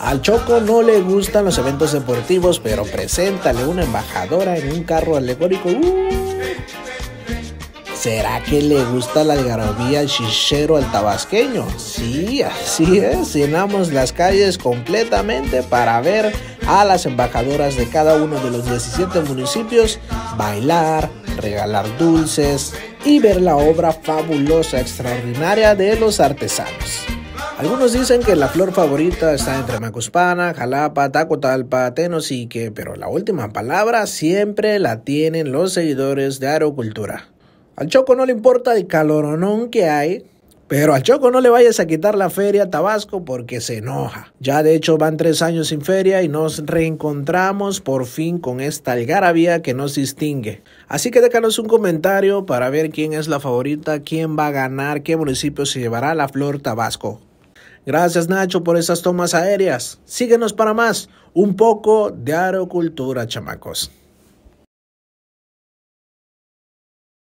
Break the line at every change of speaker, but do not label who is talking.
Al Choco no le gustan los eventos deportivos, pero preséntale una embajadora en un carro alegórico. ¡Uh! ¿Será que le gusta la algarabía chichero al tabasqueño? Sí, así es. Llenamos las calles completamente para ver a las embajadoras de cada uno de los 17 municipios bailar, regalar dulces y ver la obra fabulosa, extraordinaria de los artesanos. Algunos dicen que la flor favorita está entre Macuspana, Jalapa, Tacotalpa, Tenosique, pero la última palabra siempre la tienen los seguidores de Aerocultura. Al Choco no le importa el caloronón que hay, pero al Choco no le vayas a quitar la feria a Tabasco porque se enoja. Ya de hecho van tres años sin feria y nos reencontramos por fin con esta algarabía que nos distingue. Así que déjanos un comentario para ver quién es la favorita, quién va a ganar, qué municipio se llevará la flor Tabasco. Gracias Nacho por esas tomas aéreas. Síguenos para más. Un poco de aerocultura, chamacos.